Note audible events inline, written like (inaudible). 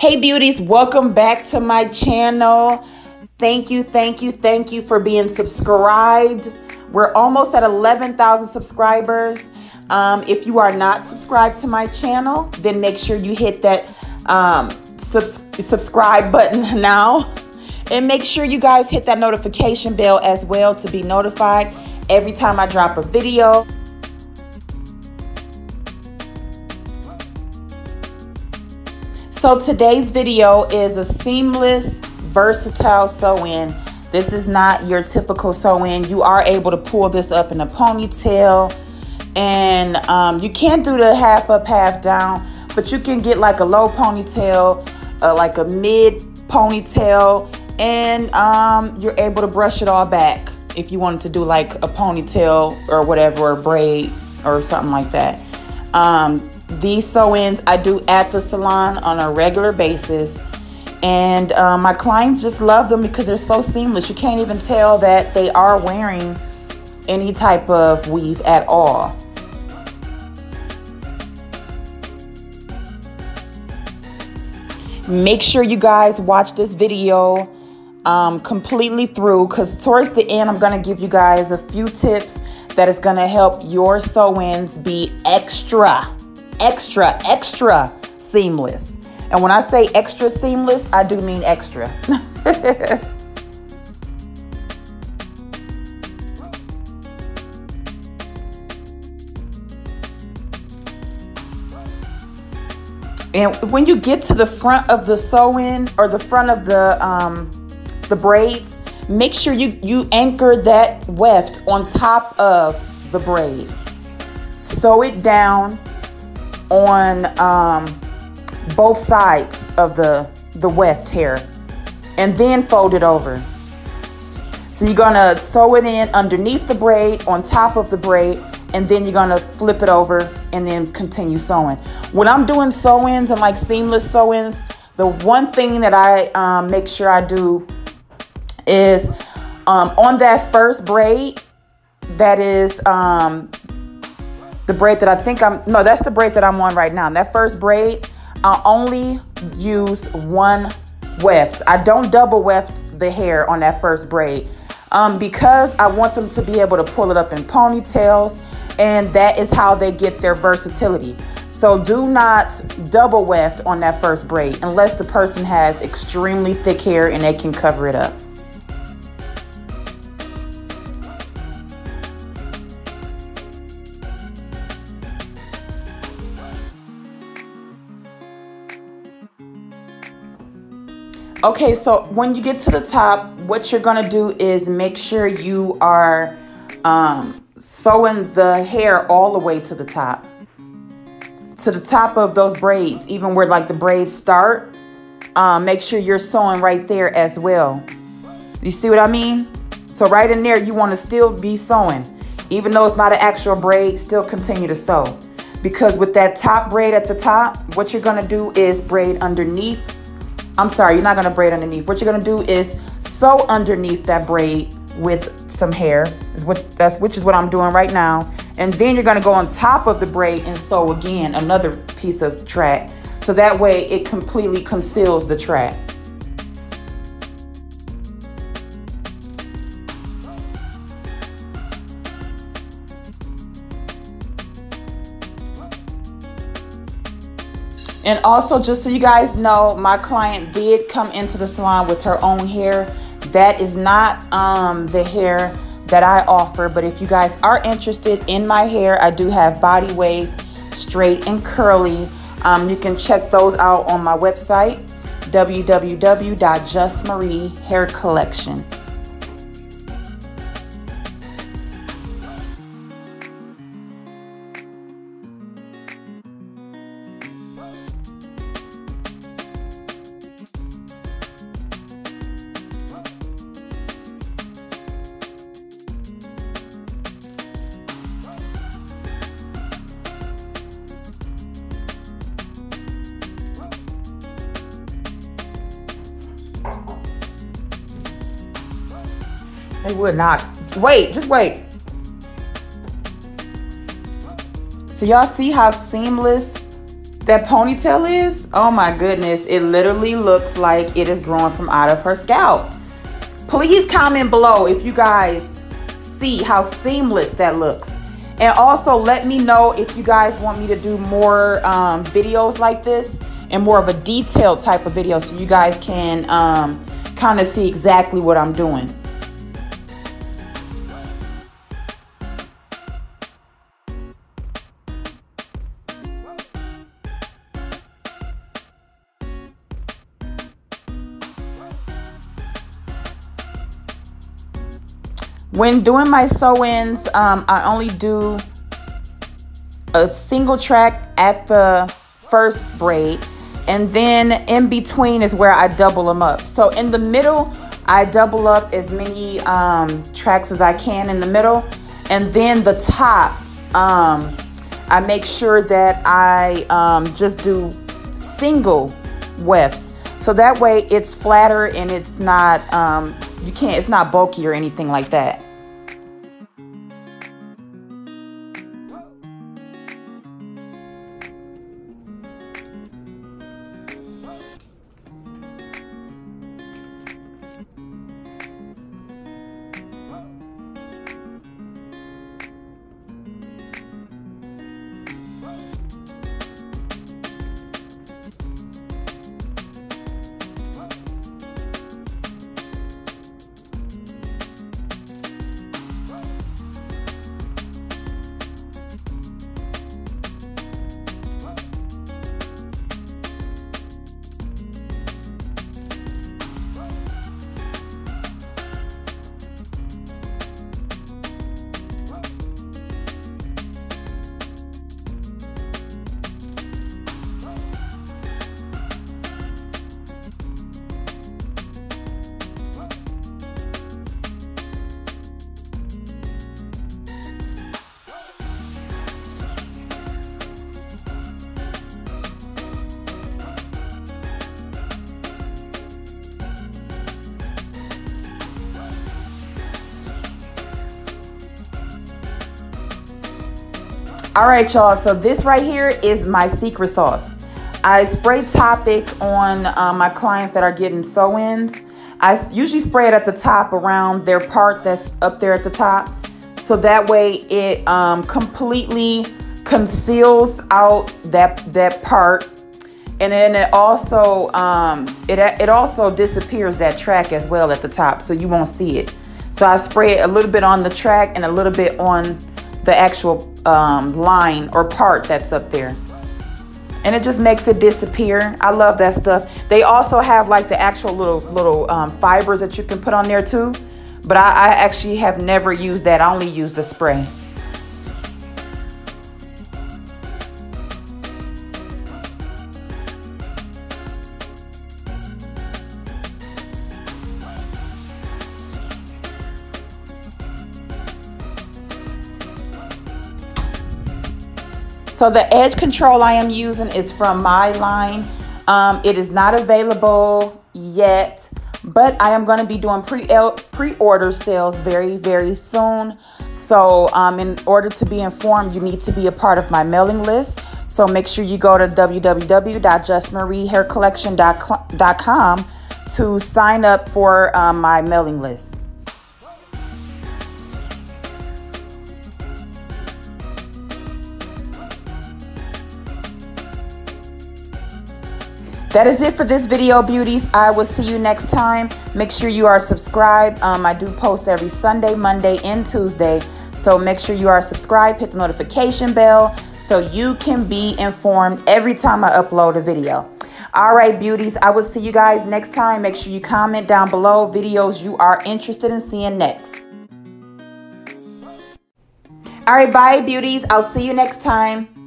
Hey beauties, welcome back to my channel. Thank you, thank you, thank you for being subscribed. We're almost at 11,000 subscribers. Um, if you are not subscribed to my channel, then make sure you hit that um, subs subscribe button (laughs) now. And make sure you guys hit that notification bell as well to be notified every time I drop a video. So today's video is a seamless, versatile sew-in. This is not your typical sew-in. You are able to pull this up in a ponytail and um, you can't do the half up, half down, but you can get like a low ponytail, uh, like a mid ponytail, and um, you're able to brush it all back if you wanted to do like a ponytail or whatever, or braid or something like that. Um, these sew-ins I do at the salon on a regular basis. And um, my clients just love them because they're so seamless. You can't even tell that they are wearing any type of weave at all. Make sure you guys watch this video um, completely through because towards the end, I'm going to give you guys a few tips that is going to help your sew-ins be extra extra, extra seamless. And when I say extra seamless, I do mean extra. (laughs) and when you get to the front of the sew-in or the front of the um, the braids, make sure you, you anchor that weft on top of the braid. Sew it down on um, both sides of the, the weft here and then fold it over. So you're gonna sew it in underneath the braid, on top of the braid, and then you're gonna flip it over and then continue sewing. When I'm doing sew-ins and like seamless sew-ins, the one thing that I um, make sure I do is um, on that first braid, that is um, the braid that I think I'm, no, that's the braid that I'm on right now. that first braid, I only use one weft. I don't double weft the hair on that first braid um, because I want them to be able to pull it up in ponytails and that is how they get their versatility. So do not double weft on that first braid unless the person has extremely thick hair and they can cover it up. Okay, so when you get to the top, what you're gonna do is make sure you are um, sewing the hair all the way to the top. To the top of those braids, even where like the braids start, um, make sure you're sewing right there as well. You see what I mean? So right in there, you wanna still be sewing. Even though it's not an actual braid, still continue to sew. Because with that top braid at the top, what you're gonna do is braid underneath I'm sorry, you're not gonna braid underneath. What you're gonna do is sew underneath that braid with some hair, is what that's which is what I'm doing right now. And then you're gonna go on top of the braid and sew again another piece of track. So that way it completely conceals the track. And also, just so you guys know, my client did come into the salon with her own hair. That is not um, the hair that I offer. But if you guys are interested in my hair, I do have body wave, straight, and curly. Um, you can check those out on my website, www.jusmariehaircollection. They would not. Wait, just wait. So y'all see how seamless that ponytail is, oh my goodness, it literally looks like it is growing from out of her scalp. Please comment below if you guys see how seamless that looks. And also let me know if you guys want me to do more um, videos like this and more of a detailed type of video so you guys can um, kind of see exactly what I'm doing. When doing my sew-ins, um, I only do a single track at the first braid and then in between is where I double them up. So in the middle, I double up as many um, tracks as I can in the middle and then the top, um, I make sure that I um, just do single wefts. So that way it's flatter and it's not, um, you can't, it's not bulky or anything like that. All right, y'all. So this right here is my secret sauce. I spray Toppik on uh, my clients that are getting sew-ins. I usually spray it at the top around their part that's up there at the top. So that way it um, completely conceals out that, that part. And then it also, um, it, it also disappears that track as well at the top so you won't see it. So I spray it a little bit on the track and a little bit on the actual um, line or part that's up there. And it just makes it disappear. I love that stuff. They also have like the actual little little um, fibers that you can put on there too. But I, I actually have never used that. I only use the spray. So the edge control I am using is from my line. Um, it is not available yet, but I am going to be doing pre pre-order sales very, very soon. So um, in order to be informed, you need to be a part of my mailing list. So make sure you go to www.jusmariehaircollection.com to sign up for um, my mailing list. That is it for this video, beauties. I will see you next time. Make sure you are subscribed. Um, I do post every Sunday, Monday, and Tuesday. So make sure you are subscribed. Hit the notification bell so you can be informed every time I upload a video. All right, beauties. I will see you guys next time. Make sure you comment down below videos you are interested in seeing next. All right, bye, beauties. I'll see you next time.